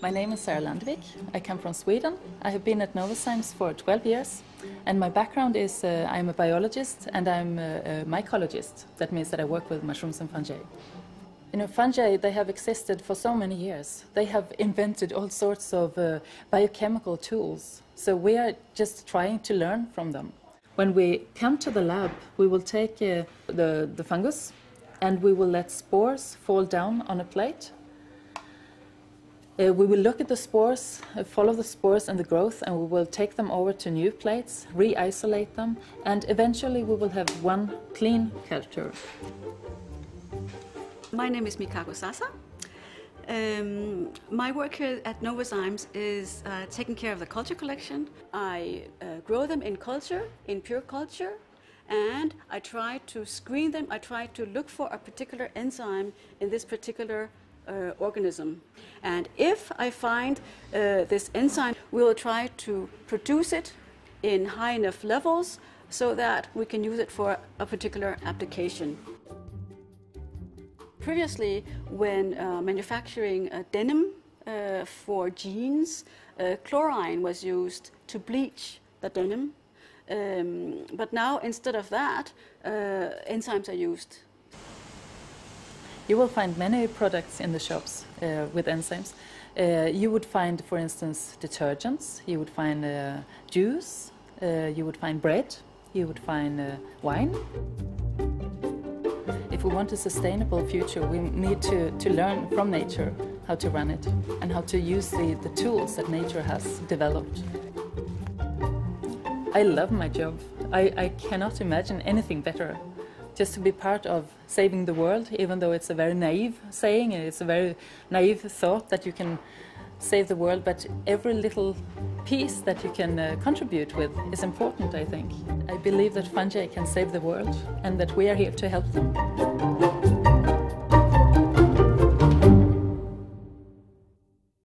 My name is Sarah Landvik. I come from Sweden. I have been at Novozymes for 12 years. And my background is uh, I'm a biologist and I'm a, a, mycologist. That means that I work with mushrooms and fungi. You know, fungi, they have existed for so many years. They have invented all sorts of uh, biochemical tools. So we are just trying to learn from them. When we come to the lab, we will take uh, the, the fungus and we will let spores fall down on a plate uh, we will look at the spores, uh, follow the spores and the growth, and we will take them over to new plates, re-isolate them, and eventually we will have one clean culture. My name is Mikako Sasa. Um, my work here at Novozymes is uh, taking care of the culture collection. I uh, grow them in culture, in pure culture, and I try to screen them. I try to look for a particular enzyme in this particular uh, organism. And if I find uh, this enzyme, we will try to produce it in high enough levels so that we can use it for a particular application. Previously, when uh, manufacturing denim uh, for jeans, uh, chlorine was used to bleach the denim. Um, but now, instead of that, uh, enzymes are used you will find many products in the shops uh, with enzymes. Uh, you would find, for instance, detergents, you would find uh, juice, uh, you would find bread, you would find uh, wine. If we want a sustainable future, we need to, to learn from nature how to run it and how to use the, the tools that nature has developed. I love my job. I, I cannot imagine anything better just to be part of saving the world, even though it's a very naive saying it's a very naive thought that you can save the world, but every little piece that you can uh, contribute with is important, I think. I believe that fungi can save the world and that we are here to help them.